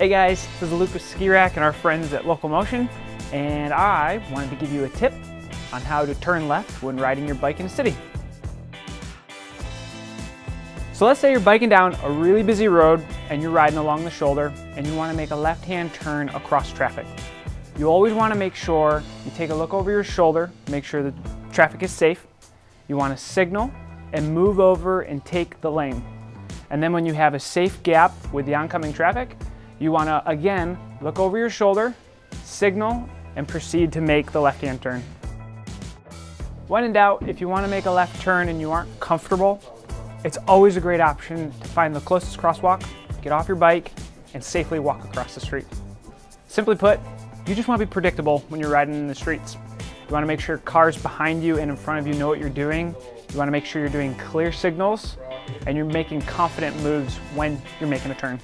Hey guys, this is Lucas Skirack and our friends at Local Motion, and I wanted to give you a tip on how to turn left when riding your bike in a city. So let's say you're biking down a really busy road and you're riding along the shoulder and you want to make a left-hand turn across traffic. You always want to make sure you take a look over your shoulder, make sure the traffic is safe. You want to signal and move over and take the lane. And then when you have a safe gap with the oncoming traffic, you want to, again, look over your shoulder, signal, and proceed to make the left-hand turn. When in doubt, if you want to make a left turn and you aren't comfortable, it's always a great option to find the closest crosswalk, get off your bike, and safely walk across the street. Simply put, you just want to be predictable when you're riding in the streets. You want to make sure cars behind you and in front of you know what you're doing. You want to make sure you're doing clear signals and you're making confident moves when you're making a turn.